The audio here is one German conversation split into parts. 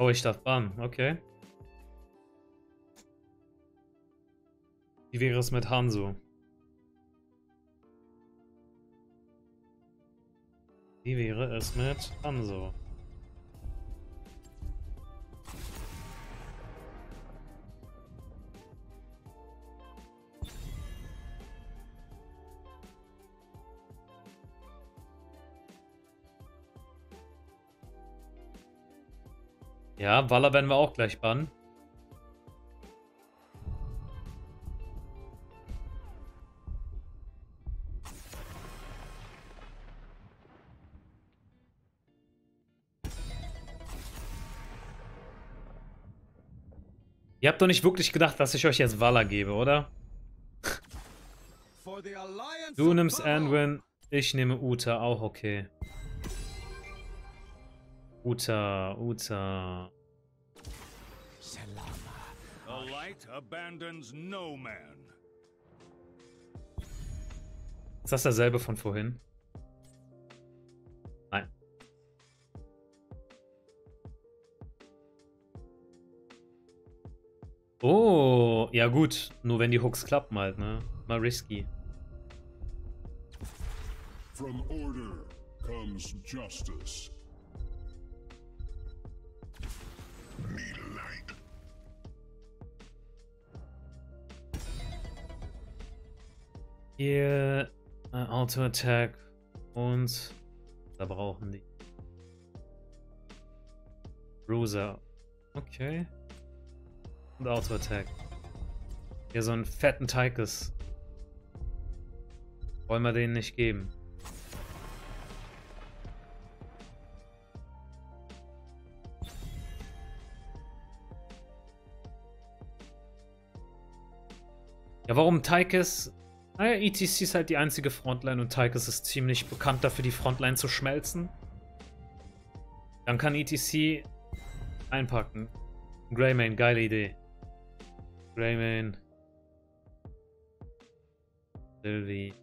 Oh, ich darf bannen, okay. Wie wäre es mit Hanzo? Wie wäre es mit Hanzo? Ja, Waller werden wir auch gleich bannen. Ihr habt doch nicht wirklich gedacht, dass ich euch jetzt Waller gebe, oder? Du nimmst Anwin, ich nehme Uta, auch okay. Uta, Uta. The light abandons no man. Ist das derselbe von vorhin? Nein. Oh, ja gut. Nur wenn die Hooks klappen halt, ne? Mal risky. From order comes justice. Need Hier äh, Auto Attack und da brauchen die Bruiser. Okay. Und Auto Attack. Hier so einen fetten Tychus. Wollen wir den nicht geben. Ja, warum Tychus? Naja, ETC ist halt die einzige Frontline und Tychus ist ziemlich bekannt dafür, die Frontline zu schmelzen. Dann kann ETC einpacken. Greymane, geile Idee. Greymane. Sylvie.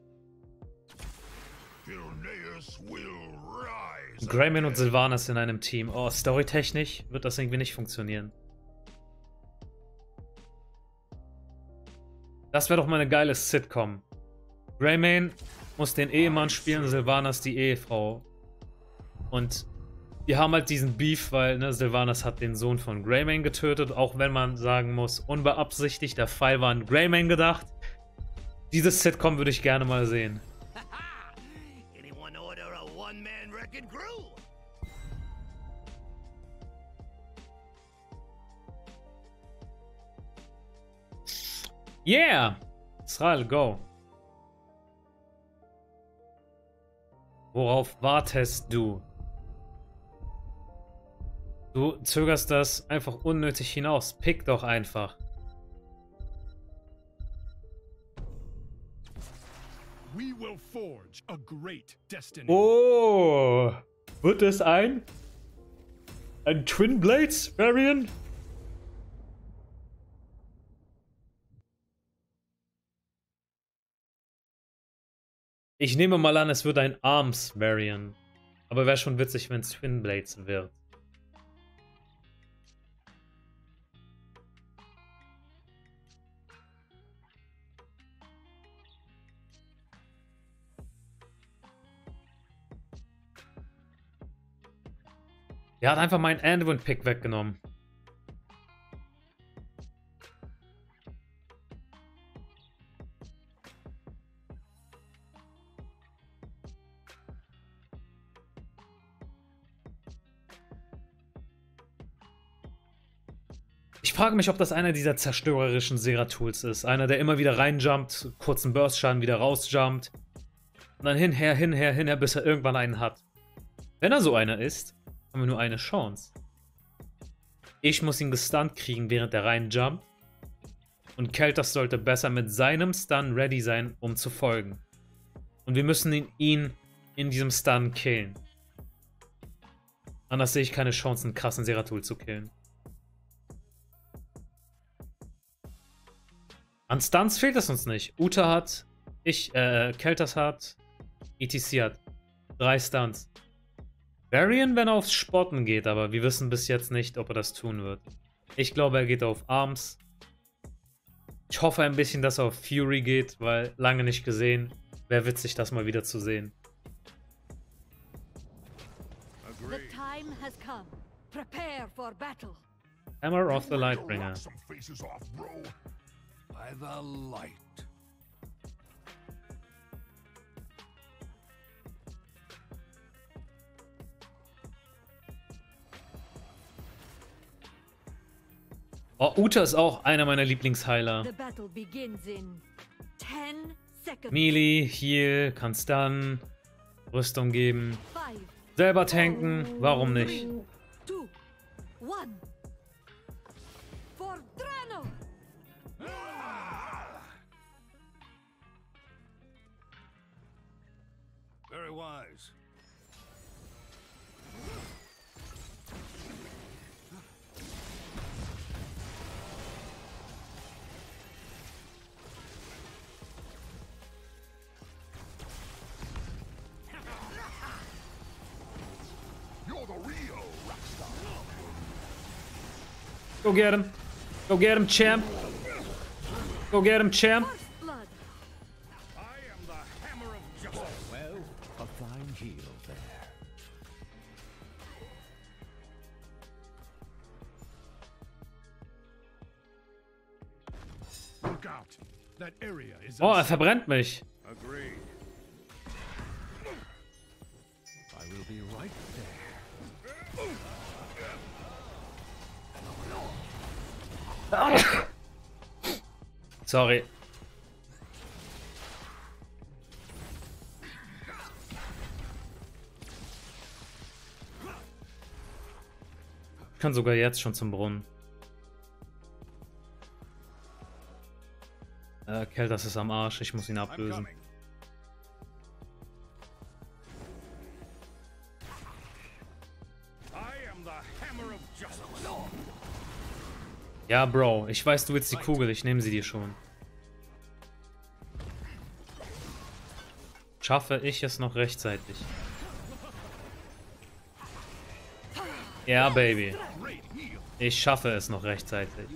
Greymane und Sylvanas in einem Team. Oh, storytechnisch wird das irgendwie nicht funktionieren. Das wäre doch mal eine geile Sitcom. Greymane muss den Ehemann spielen, Sylvanas die Ehefrau. Und wir haben halt diesen Beef, weil ne, Sylvanas hat den Sohn von Greymane getötet, auch wenn man sagen muss, unbeabsichtigt, der Fall war an Greymane gedacht. Dieses Sitcom würde ich gerne mal sehen. Yeah! Israel, go. Worauf wartest du? Du zögerst das einfach unnötig hinaus. Pick doch einfach. We will forge a great destiny. Oh! Wird es ein? Ein Twin Blades Variant? Ich nehme mal an, es wird ein Arms Variant. Aber wäre schon witzig, wenn es Twin Blades wird. Der hat einfach meinen Anduin-Pick weggenommen. Frage mich, ob das einer dieser zerstörerischen Serra-Tools ist. Einer, der immer wieder reinjumpt, kurzen Burst-Schaden wieder rausjumpt. Und dann hinher, hinher, hinher, bis er irgendwann einen hat. Wenn er so einer ist, haben wir nur eine Chance. Ich muss ihn gestunt kriegen, während er reinjumpt. Und Keltas sollte besser mit seinem Stun ready sein, um zu folgen. Und wir müssen ihn, ihn in diesem Stun killen. Anders sehe ich keine Chance, einen krassen Seratul zu killen. An Stunts fehlt es uns nicht. Uta hat, ich, äh, Keltas hat, ETC hat. Drei Stunts. Varian, wenn er aufs Spotten geht, aber wir wissen bis jetzt nicht, ob er das tun wird. Ich glaube, er geht auf Arms. Ich hoffe ein bisschen, dass er auf Fury geht, weil lange nicht gesehen. Wäre witzig, das mal wieder zu sehen. The time has come. Prepare for battle. Hammer of the Lightbringer. By the light. Oh, Uta ist auch einer meiner Lieblingsheiler. The battle begins in 10 seconds. Melee, Heal, kannst dann Rüstung geben. Selber tanken, warum nicht? Get him. Go get him, champ. Go get him, champ. Oh, blood. I am Sorry. Ich kann sogar jetzt schon zum Brunnen. Äh, Kel, das ist am Arsch. Ich muss ihn ablösen. I am the hammer of justice. Ja, Bro. Ich weiß, du willst die Kugel. Ich nehme sie dir schon. Schaffe ich es noch rechtzeitig? Ja, Baby. Ich schaffe es noch rechtzeitig.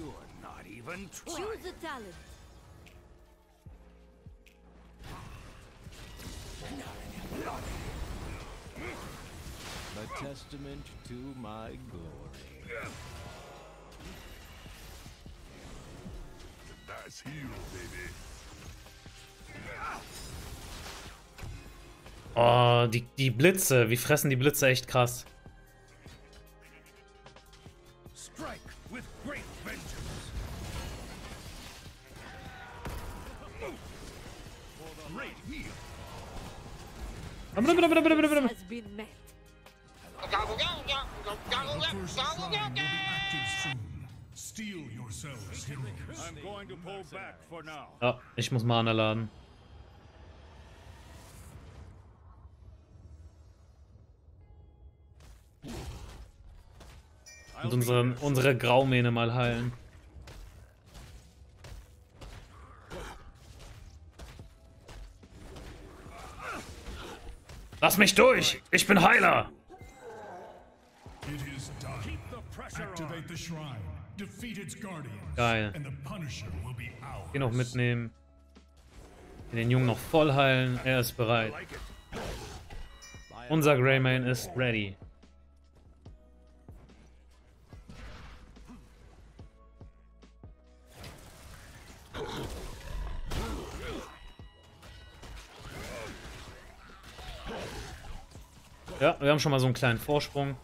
A testament to my glory. Nice heal, baby. Oh, die, die Blitze. Wie fressen die Blitze echt krass. Has been met. Steel yourselves, heroes. I'm going to pull back for now. Ja, ich muss Mana laden. Und unsere, unsere Graumähne mal heilen. Lass mich durch! Ich bin Heiler! It is done. The pressure on. Activate the shrine. Geil. Den noch mitnehmen. Den Jungen noch voll heilen. Er ist bereit. Unser Greymane ist ready. Ja, wir haben schon mal so einen kleinen Vorsprung.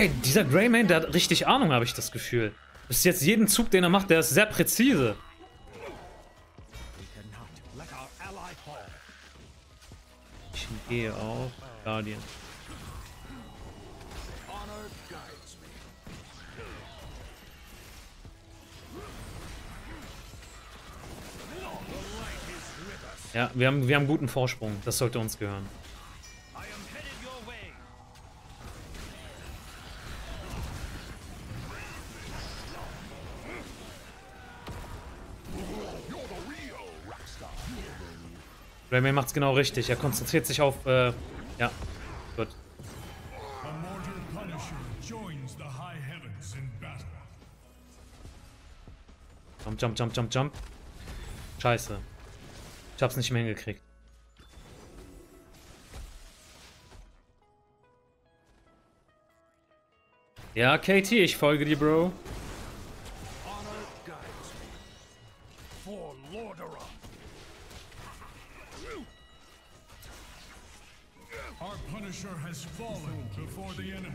Ey, dieser Greymane, der hat richtig Ahnung, habe ich das Gefühl. Bis jetzt jeden Zug, den er macht, der ist sehr präzise. Ich gehe auf Guardian. Ja, wir haben, wir haben guten Vorsprung. Das sollte uns gehören. Rayman macht's genau richtig. Er konzentriert sich auf, äh, ja, battle. Jump, jump, jump, jump, jump. Scheiße. Ich hab's nicht mehr hingekriegt. Ja, Katie, ich folge dir, Bro. Fallen before the enemy.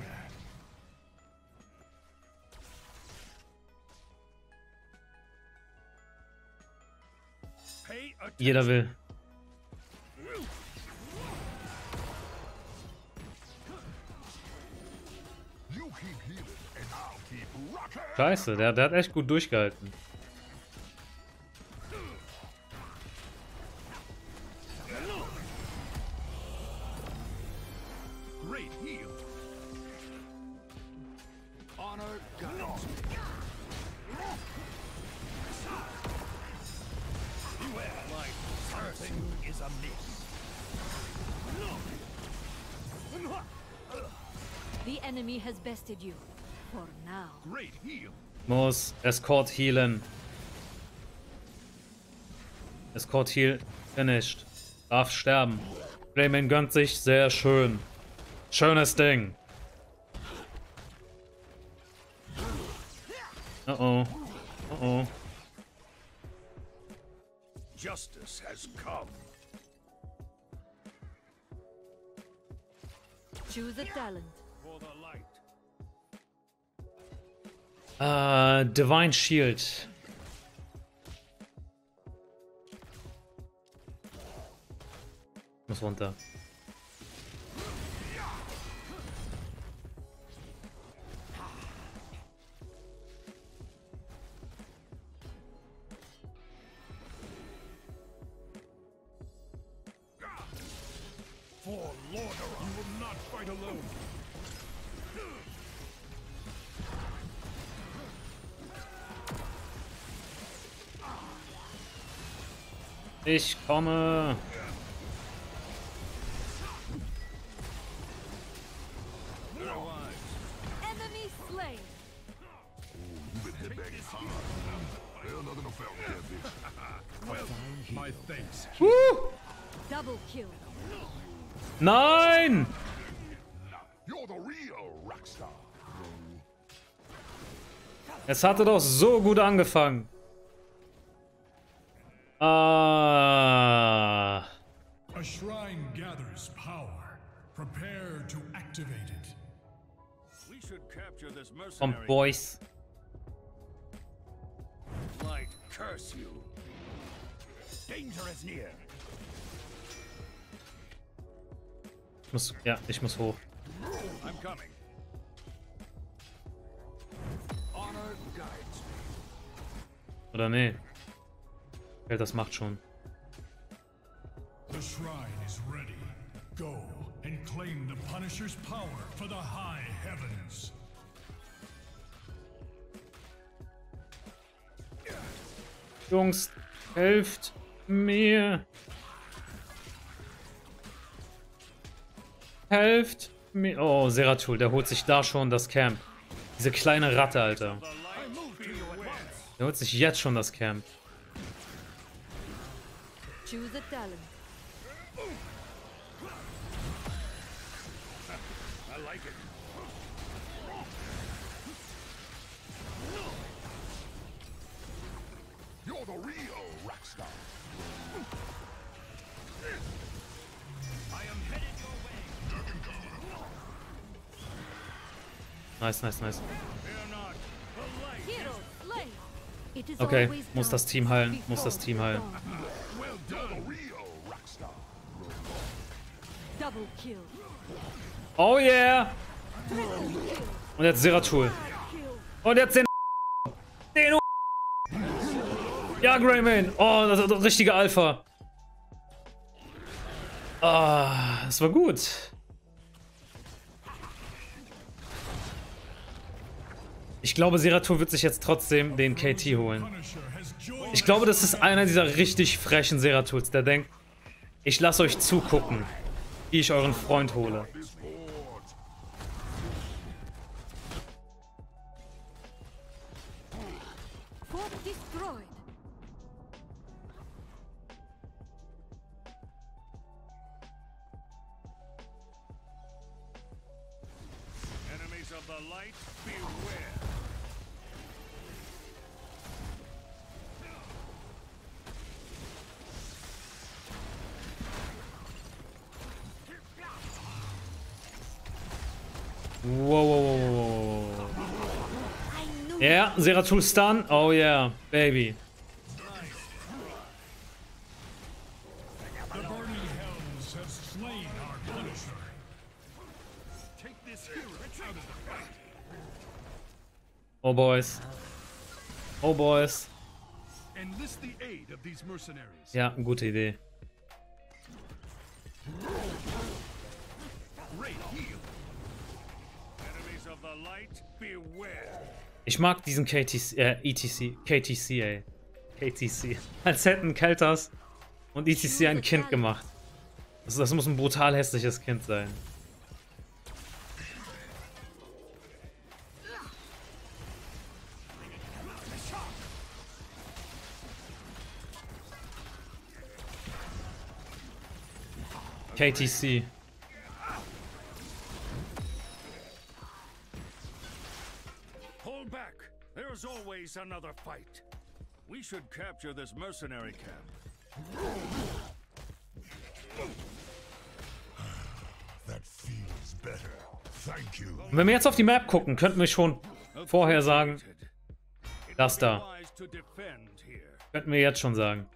Jeder will. Scheiße, der, der hat echt gut durchgehalten. Muss Escort healen. Escort heal finished. Darf sterben. Rayman gönnt sich sehr schön. Schönes Ding. Oh oh. Oh oh. Justice has come. Choose a talent. For the light. Äh, Divine Shield. Muss runter. Ich komme. Nein! Es hatte doch so gut angefangen. Ah. Shrine gathers power. Prepare to activate it. We should capture this mercenary. Boys. Light curse you. Danger is near. Ich muss, ja, ich muss hoch. I'm coming. Honor guides me. Oder nee. Ja, das macht schon. The shrine is ready. Go and claim the Punisher's power for the high heavens. Jungs, helft mir. Helft mir. Oh, Seratul, der holt sich da schon das Camp. Diese kleine Ratte, Alter. Der holt sich jetzt schon das Camp. Choose a talent. I like it. You're the real rockstar. I am headed your way. Nice, nice, nice. The light. Hero slain. It is Okay, muss das Team heilen, muss das Team heilen. Oh yeah! Und jetzt Seratul. Und jetzt den. Den. Ja, Greyman. Oh, das ist doch richtige Alpha. Ah, das war gut. Ich glaube, Seratul wird sich jetzt trotzdem den KT holen. Ich glaube, das ist einer dieser richtig frechen Seratuls, der denkt, ich lasse euch zugucken, wie ich euren Freund hole. Slain our Punisher. Take this hero out of the fight. Oh boys. Oh boys. Enlist the aid of these mercenaries. Ja, gute Idee. Ich mag diesen KTC, äh, ETC, KTC, ey. KTC. Als hätten Kelters und ETC ein Kind gemacht. Also das muss ein brutal hässliches Kind sein. KTC. Always another fight. We should capture this mercenary camp. That feels better. Thank you. Wenn wir jetzt auf die Map gucken, könnten wir schon vorher sagen, das da. Könnten wir jetzt schon sagen.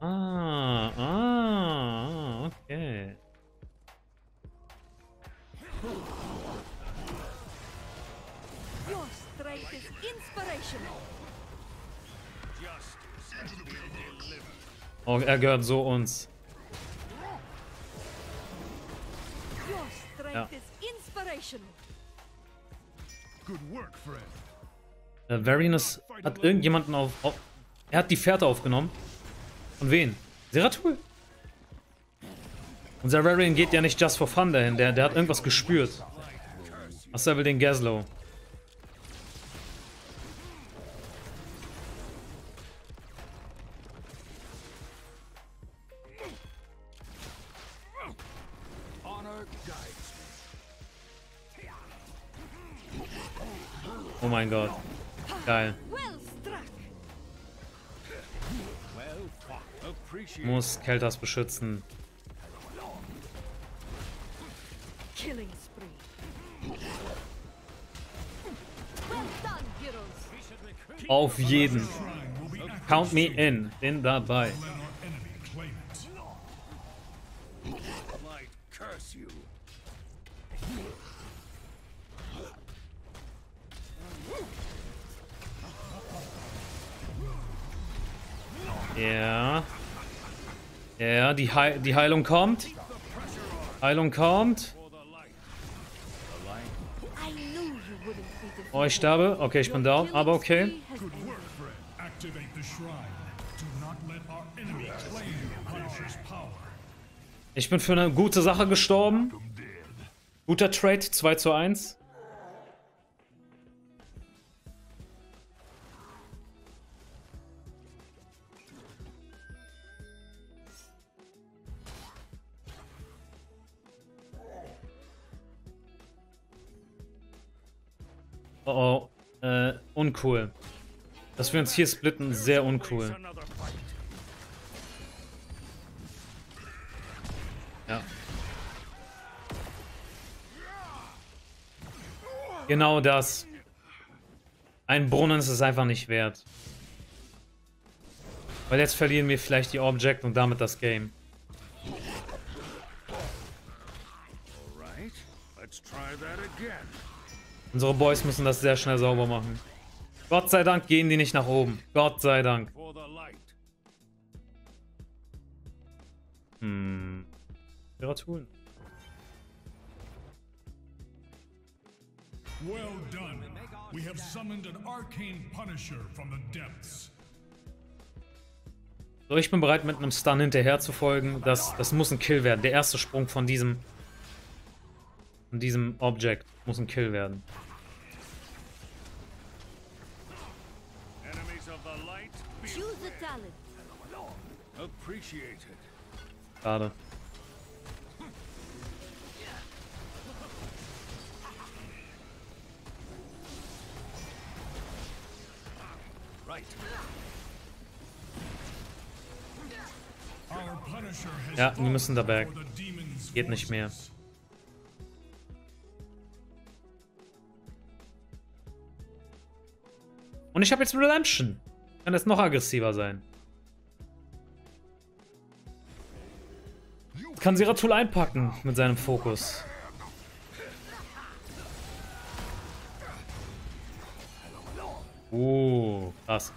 Ah, ah, okay. Strength is inspirational. Oh, er gehört so uns. Friend. Äh, Varinus hat irgendjemanden auf, auf. Er hat die Fährte aufgenommen. Und wen? Seratul. Und Zararian geht ja nicht just for fun dahin. Der, der hat irgendwas gespürt. Was er will den Gaslow. Mein Gott. Geil. Muss Keltas beschützen. Auf jeden. Count me in. Bin dabei. Curse you. Ja. Ja, die, Heil die Heilung kommt. Heilung kommt. Oh, ich sterbe. Okay, ich bin down. Aber okay. Ich bin für eine gute Sache gestorben. Guter Trade, 2 zu 1. Oh äh, uncool. Dass wir uns hier splitten, sehr uncool. Ja. Genau das. Ein Brunnen ist es einfach nicht wert. Weil jetzt verlieren wir vielleicht die Object und damit das Game. Right. Let's try that again. Unsere Boys müssen das sehr schnell sauber machen. Gott sei Dank gehen die nicht nach oben. Gott sei Dank. Hm. Literatur. Well done. We have summoned an arcane Punisher from the depths. So, ich bin bereit, mit einem Stun hinterher zu folgen. Das, das muss ein Kill werden. Der erste Sprung von diesem. In diesem Object muss ein Kill werden. Schade. Ja, wir müssen da back. Geht nicht mehr. Und ich habe jetzt Redemption. Kann jetzt noch aggressiver sein. Kann Seratul einpacken mit seinem Fokus. Oh, krass.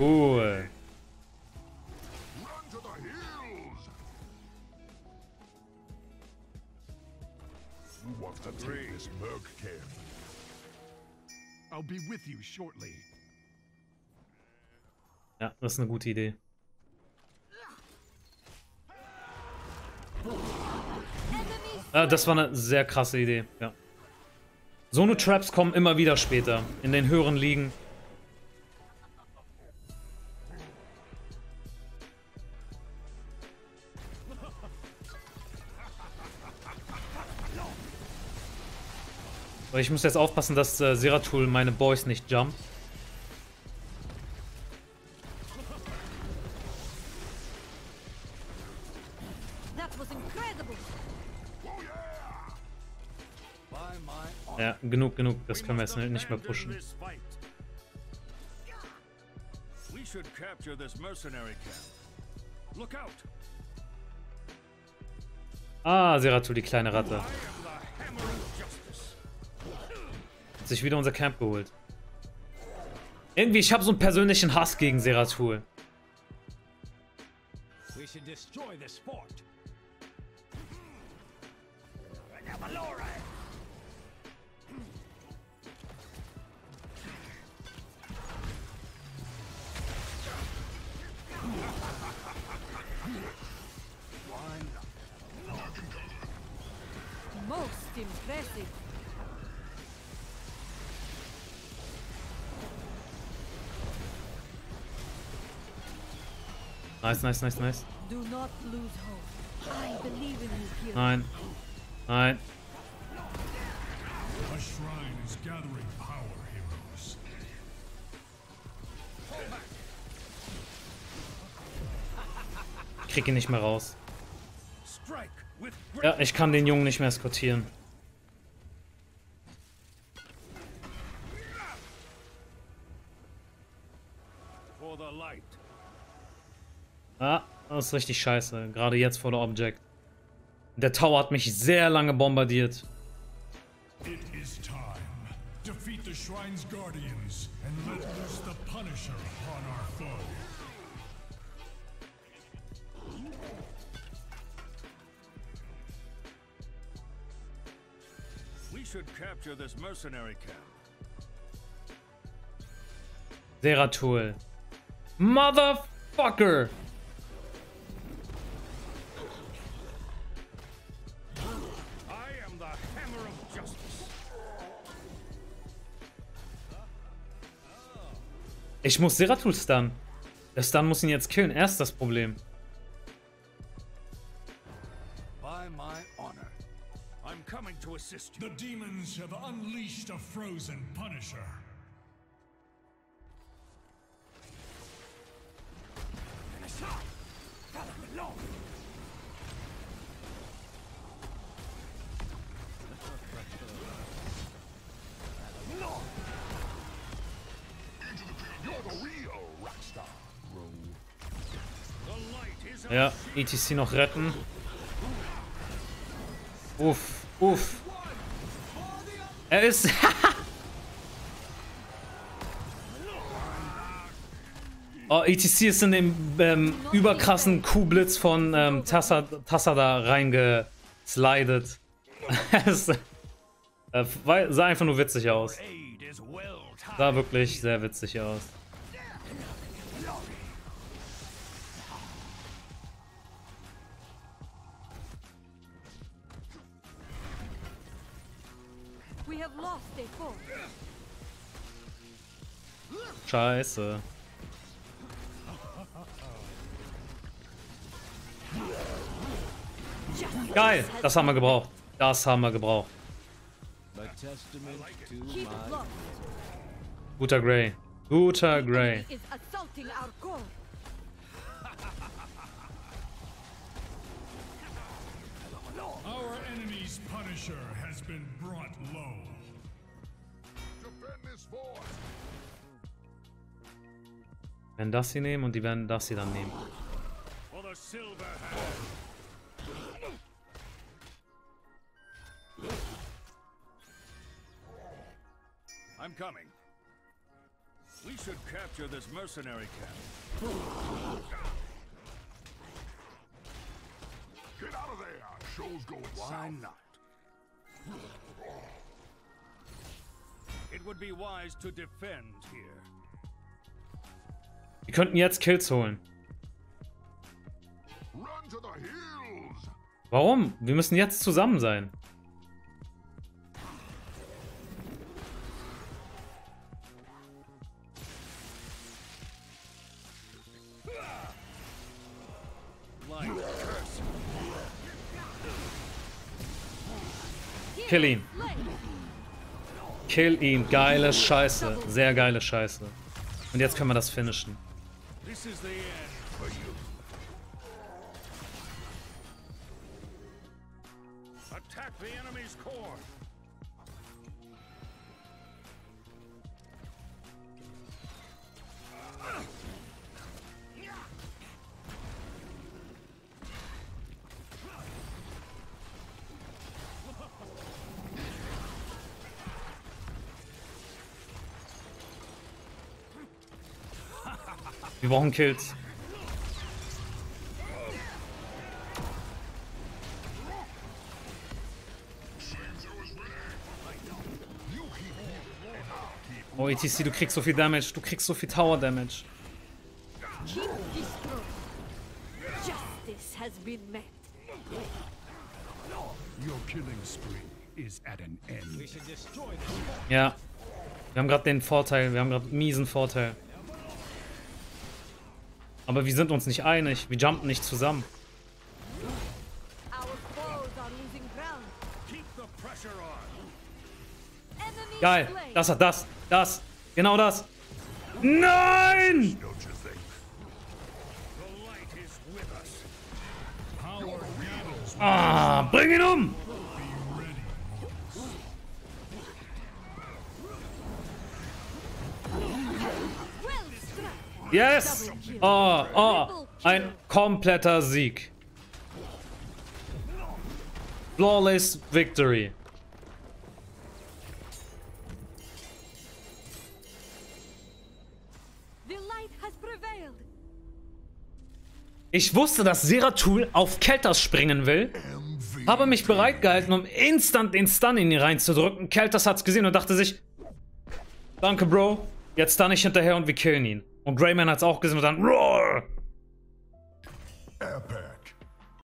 Cool. Ja, das ist eine gute Idee. Ja, das war eine sehr krasse Idee, ja. So eine Traps kommen immer wieder später, in den höheren Ligen. Ich muss jetzt aufpassen, dass äh, Seratul meine Boys nicht jumpt. Ja, genug, genug. Das We können wir jetzt nicht mehr pushen. this fight. We should capture this mercenary camp. Look out! Ah, Seratul, die kleine Ratte. Sich wieder unser Camp geholt. Irgendwie, ich habe so einen persönlichen Hass gegen Seratul. Most impressive. Nice, nice, nice, nice. Do not lose hope. I believe in you, hero. Nein. Nein. A shrine is gathering power, heroes. Ich krieg ihn nicht mehr raus. Ja, ich kann den Jungen nicht mehr eskortieren. for the light. Ah, das ist richtig scheiße. Gerade jetzt vor der Object. Der Tower hat mich sehr lange bombardiert. It is time. Defeat the shrine's guardians and let loose the Punisher upon our foe. We should capture this mercenary camp. Seratul. Motherfucker! Ich muss Seratul stunnen. Der Stun muss ihn jetzt killen. Er ist das Problem. By my honor. I'm coming to assist you. The demons have unleashed a frozen Punisher. Ja, ETC noch retten. Uff, uff. Er ist. oh, ETC ist in den ähm, überkrassen Kuhblitz von ähm, Tassa, Tassa da reingeslidet. Es, äh, sah einfach nur witzig aus. Sah wirklich sehr witzig aus. Scheiße. Geil, das haben wir gebraucht. Das haben wir gebraucht. Guter Gray. Guter Gray. Enemy is assaulting our core. Our enemy's Punisher has been brought low. Defend this fort. Werden das sie nehmen und die werden das sie dann nehmen. For the silver hand. I'm coming. We should capture this mercenary camp. Get out of there. Show's going Why south. not? It would be wise to defend here. Wir könnten jetzt Kills holen. Warum? Wir müssen jetzt zusammen sein. Kill ihn. Kill ihn. Geile Scheiße. Sehr geile Scheiße. Und jetzt können wir das finishen. This is the end Wir brauchen Kills. Oh, ETC, du kriegst so viel Damage. Du kriegst so viel Tower Damage. Ja. Wir haben gerade den Vorteil. Wir haben gerade miesen Vorteil. Aber wir sind uns nicht einig. Wir jumpen nicht zusammen. Our foes are losing ground. Keep the pressure on. Enemy Geil. Das hat das. Das. Genau das. Nein! Don't you think? The light is with us. Power battles Ah, bring ihn um! Yes! Oh, oh, ein kompletter Sieg. Flawless Victory. Ich wusste, dass Seratul auf Keltas springen will, habe mich bereit gehalten, um instant den Stun in ihn reinzudrücken. Keltas hat's gesehen und dachte sich, danke Bro, jetzt stun ich hinterher und wir killen ihn. Und Greyman hat's auch gesehen und dann, roar! Epic.